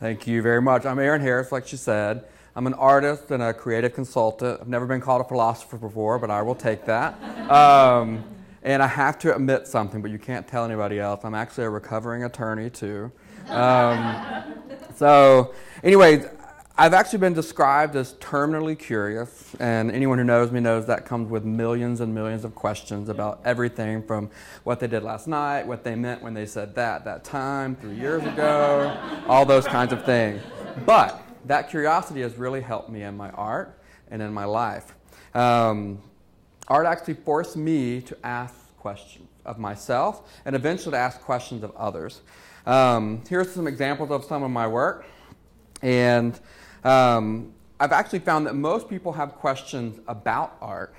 Thank you very much. I'm Aaron Harris, like she said. I'm an artist and a creative consultant. I've never been called a philosopher before, but I will take that. Um, and I have to admit something, but you can't tell anybody else. I'm actually a recovering attorney, too. Um, so, anyways, I've actually been described as terminally curious, and anyone who knows me knows that comes with millions and millions of questions about everything from what they did last night, what they meant when they said that, that time, three years ago, all those kinds of things. But that curiosity has really helped me in my art and in my life. Um, art actually forced me to ask questions of myself and eventually to ask questions of others. Um, here's some examples of some of my work. And um, I've actually found that most people have questions about art,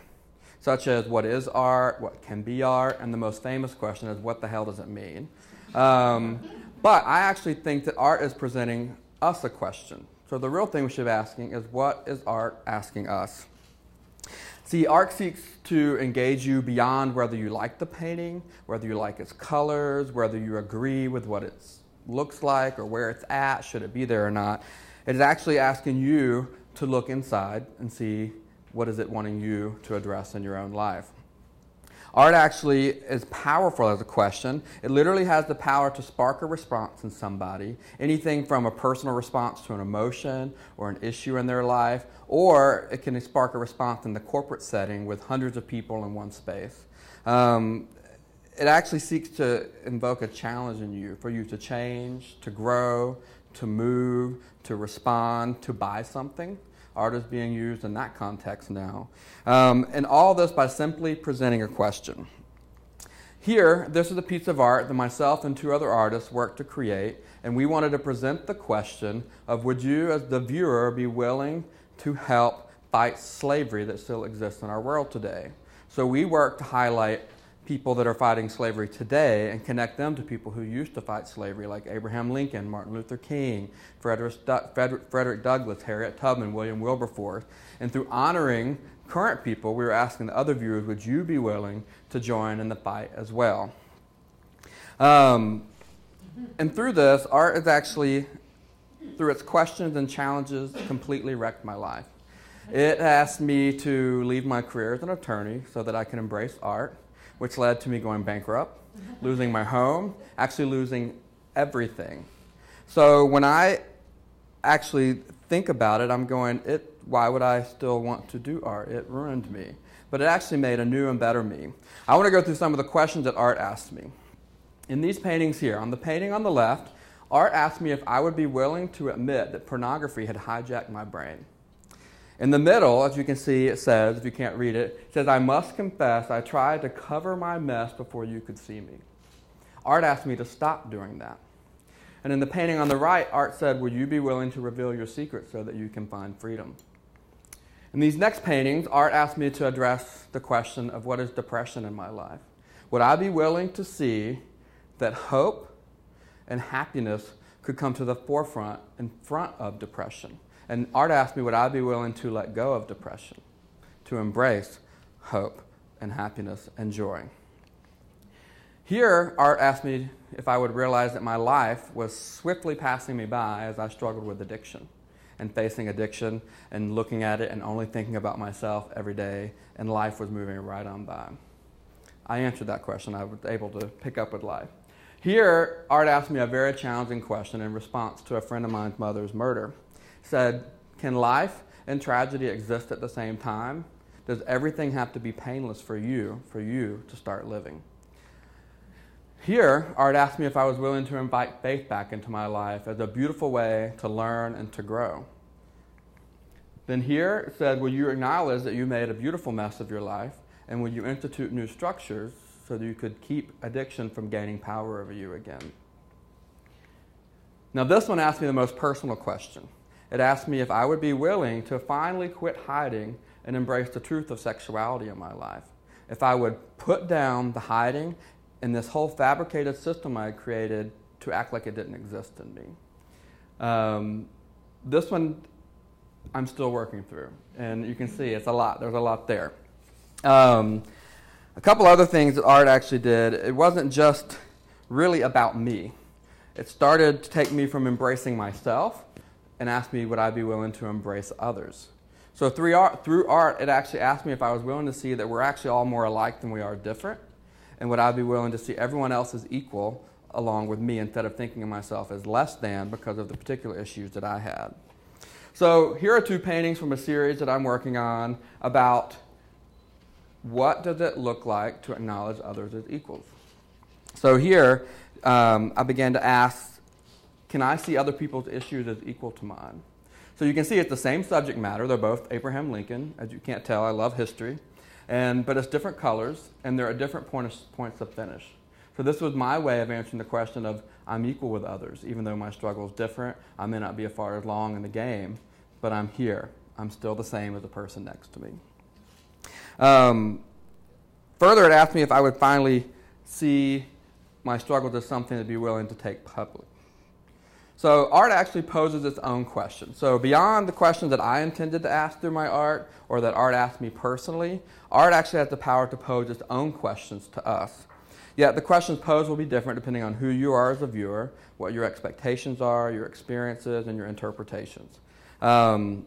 such as what is art, what can be art, and the most famous question is what the hell does it mean? Um, but I actually think that art is presenting us a question. So the real thing we should be asking is what is art asking us? See, art seeks to engage you beyond whether you like the painting, whether you like its colors, whether you agree with what it looks like or where it's at, should it be there or not. It is actually asking you to look inside and see what is it wanting you to address in your own life. Art actually is powerful as a question. It literally has the power to spark a response in somebody, anything from a personal response to an emotion or an issue in their life, or it can spark a response in the corporate setting with hundreds of people in one space. Um, it actually seeks to invoke a challenge in you for you to change, to grow, to move, to respond, to buy something. Art is being used in that context now. Um, and all this by simply presenting a question. Here, this is a piece of art that myself and two other artists worked to create, and we wanted to present the question of would you, as the viewer, be willing to help fight slavery that still exists in our world today? So we worked to highlight people that are fighting slavery today and connect them to people who used to fight slavery, like Abraham Lincoln, Martin Luther King, Frederick Douglass, Harriet Tubman, William Wilberforce. And through honoring current people, we were asking the other viewers, would you be willing to join in the fight as well? Um, and through this, art is actually, through its questions and challenges, completely wrecked my life. It asked me to leave my career as an attorney so that I can embrace art which led to me going bankrupt, losing my home, actually losing everything. So when I actually think about it, I'm going, it, why would I still want to do art? It ruined me. But it actually made a new and better me. I want to go through some of the questions that art asked me. In these paintings here, on the painting on the left, art asked me if I would be willing to admit that pornography had hijacked my brain. In the middle, as you can see, it says, if you can't read it, it says, I must confess, I tried to cover my mess before you could see me. Art asked me to stop doing that. And in the painting on the right, Art said, Would you be willing to reveal your secret so that you can find freedom? In these next paintings, Art asked me to address the question of what is depression in my life. Would I be willing to see that hope and happiness could come to the forefront in front of depression? And Art asked me, would I be willing to let go of depression, to embrace hope and happiness and joy? Here, Art asked me if I would realize that my life was swiftly passing me by as I struggled with addiction and facing addiction and looking at it and only thinking about myself every day, and life was moving right on by. I answered that question. I was able to pick up with life. Here, Art asked me a very challenging question in response to a friend of mine's mother's murder said, Can life and tragedy exist at the same time? Does everything have to be painless for you, for you to start living? Here, Art asked me if I was willing to invite faith back into my life as a beautiful way to learn and to grow. Then here it said, Will you acknowledge that you made a beautiful mess of your life? And will you institute new structures so that you could keep addiction from gaining power over you again? Now, this one asked me the most personal question. It asked me if I would be willing to finally quit hiding and embrace the truth of sexuality in my life. If I would put down the hiding and this whole fabricated system I created to act like it didn't exist in me. Um, this one I'm still working through, and you can see it's a lot. There's a lot there. Um, a couple other things that art actually did. It wasn't just really about me. it started to take me from embracing myself and asked me would I be willing to embrace others. So through art, through art, it actually asked me if I was willing to see that we're actually all more alike than we are different, and would I be willing to see everyone else as equal along with me instead of thinking of myself as less than because of the particular issues that I had. So here are two paintings from a series that I'm working on about what does it look like to acknowledge others as equals. So here, um, I began to ask, can I see other people's issues as equal to mine? So you can see it's the same subject matter. They're both Abraham Lincoln. As you can't tell, I love history. And, but it's different colors, and there are different point of, points of finish. So this was my way of answering the question of I'm equal with others, even though my struggle is different. I may not be as far as long in the game, but I'm here. I'm still the same as the person next to me. Um, further, it asked me if I would finally see my struggles as something to be willing to take public. So art actually poses its own question. So beyond the questions that I intended to ask through my art or that art asked me personally, art actually has the power to pose its own questions to us. Yet the questions posed will be different depending on who you are as a viewer, what your expectations are, your experiences, and your interpretations. Um,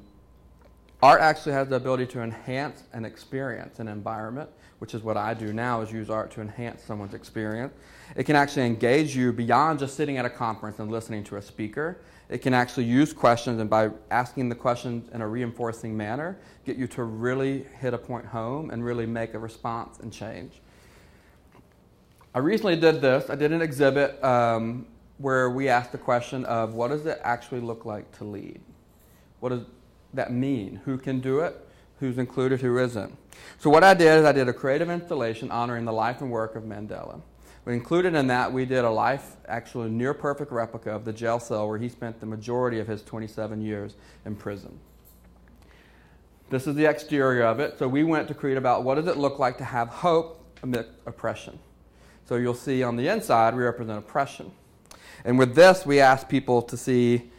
art actually has the ability to enhance an experience, an environment, which is what I do now is use art to enhance someone's experience. It can actually engage you beyond just sitting at a conference and listening to a speaker. It can actually use questions and by asking the questions in a reinforcing manner, get you to really hit a point home and really make a response and change. I recently did this. I did an exhibit um, where we asked the question of what does it actually look like to lead? What does that mean? Who can do it? Who's included? Who isn't? So what I did is I did a creative installation honoring the life and work of Mandela. We included in that we did a life, actually near perfect replica of the jail cell where he spent the majority of his 27 years in prison. This is the exterior of it. So we went to create about what does it look like to have hope amid oppression. So you'll see on the inside we represent oppression. And with this, we asked people to see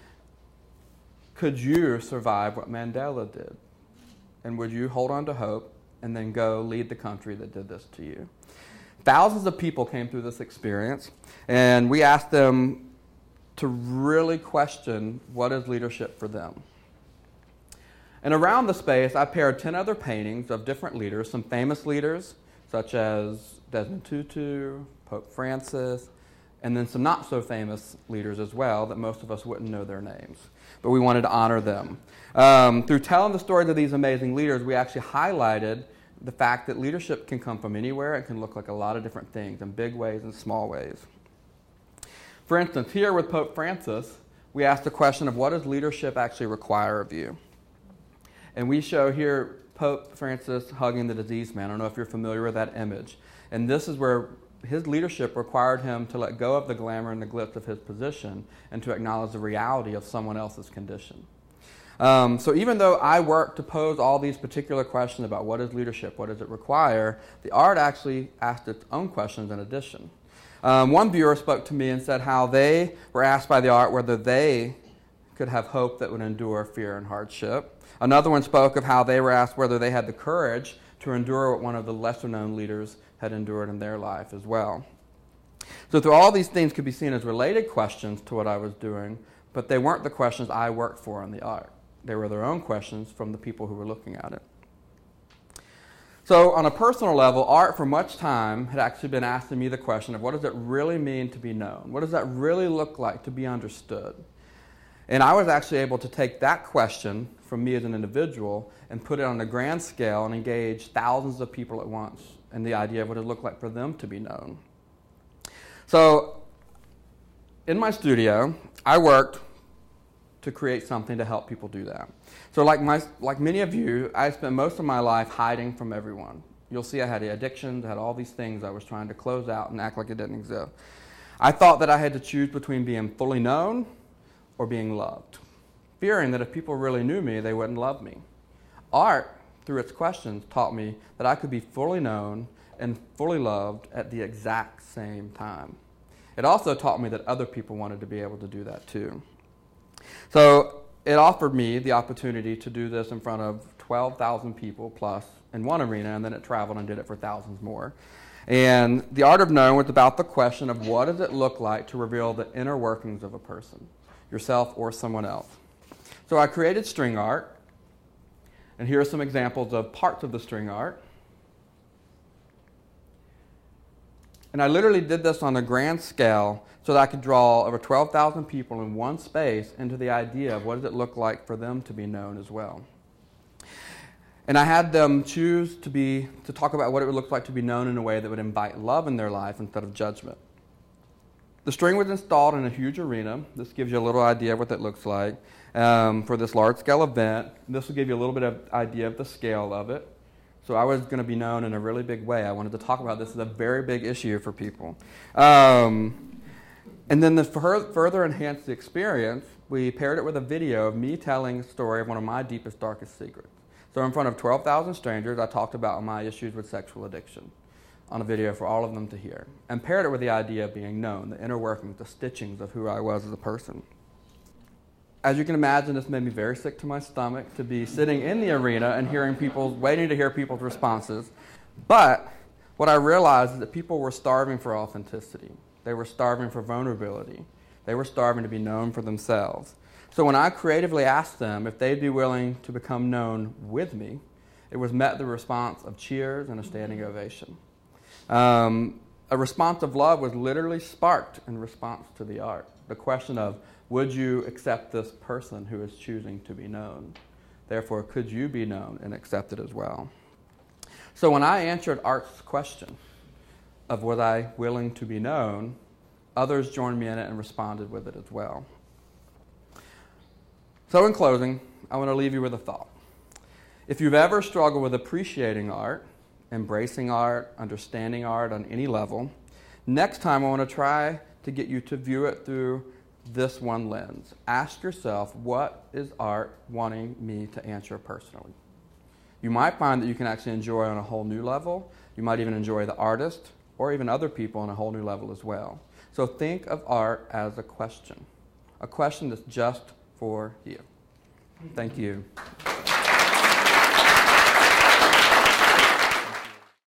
could you survive what Mandela did? And would you hold on to hope and then go lead the country that did this to you? Thousands of people came through this experience, and we asked them to really question what is leadership for them. And around the space, I paired 10 other paintings of different leaders, some famous leaders, such as Desmond Tutu, Pope Francis, and then some not so famous leaders as well that most of us wouldn't know their names. But we wanted to honor them. Um, through telling the stories of these amazing leaders, we actually highlighted the fact that leadership can come from anywhere. It can look like a lot of different things in big ways and small ways. For instance, here with Pope Francis, we asked the question of what does leadership actually require of you? And we show here Pope Francis hugging the diseased man. I don't know if you're familiar with that image. And this is where his leadership required him to let go of the glamour and the glitz of his position and to acknowledge the reality of someone else's condition. Um, so even though I work to pose all these particular questions about what is leadership, what does it require, the art actually asked its own questions in addition. Um, one viewer spoke to me and said how they were asked by the art whether they could have hope that would endure fear and hardship. Another one spoke of how they were asked whether they had the courage to endure what one of the lesser known leaders had endured in their life as well. So, through all these things could be seen as related questions to what I was doing, but they weren't the questions I worked for in the art. They were their own questions from the people who were looking at it. So, on a personal level, art for much time had actually been asking me the question of what does it really mean to be known? What does that really look like to be understood? And I was actually able to take that question from me as an individual and put it on a grand scale and engage thousands of people at once in the idea of what it looked like for them to be known. So, in my studio, I worked to create something to help people do that. So, like, my, like many of you, I spent most of my life hiding from everyone. You'll see I had addictions, I had all these things I was trying to close out and act like it didn't exist. I thought that I had to choose between being fully known or being loved, fearing that if people really knew me, they wouldn't love me. Art, through its questions, taught me that I could be fully known and fully loved at the exact same time. It also taught me that other people wanted to be able to do that too. So it offered me the opportunity to do this in front of 12,000 people plus in one arena, and then it traveled and did it for thousands more. And the art of knowing was about the question of what does it look like to reveal the inner workings of a person, yourself or someone else. So I created string art, and here are some examples of parts of the string art. And I literally did this on a grand scale so that I could draw over 12,000 people in one space into the idea of what does it look like for them to be known as well. And I had them choose to, be, to talk about what it would look like to be known in a way that would invite love in their life instead of judgment. The string was installed in a huge arena. This gives you a little idea of what that looks like um, for this large scale event. This will give you a little bit of idea of the scale of it. So I was going to be known in a really big way. I wanted to talk about this as a very big issue for people. Um, and then to further enhance the experience, we paired it with a video of me telling the story of one of my deepest, darkest secrets. So, in front of 12,000 strangers, I talked about my issues with sexual addiction on a video for all of them to hear, and paired it with the idea of being known, the inner workings, the stitchings of who I was as a person. As you can imagine, this made me very sick to my stomach to be sitting in the arena and hearing people, waiting to hear people's responses. But what I realized is that people were starving for authenticity. They were starving for vulnerability. They were starving to be known for themselves. So when I creatively asked them if they'd be willing to become known with me, it was met the response of cheers and a standing ovation. Um, a response of love was literally sparked in response to the art. The question of, would you accept this person who is choosing to be known? Therefore, could you be known and accepted as well? So when I answered Art's question of was I willing to be known, others joined me in it and responded with it as well. So, in closing, I want to leave you with a thought. If you've ever struggled with appreciating art, embracing art, understanding art on any level, next time I want to try to get you to view it through this one lens. Ask yourself, what is art wanting me to answer personally? You might find that you can actually enjoy on a whole new level. You might even enjoy the artist or even other people on a whole new level as well. So think of art as a question, a question that's just for you. Thank you.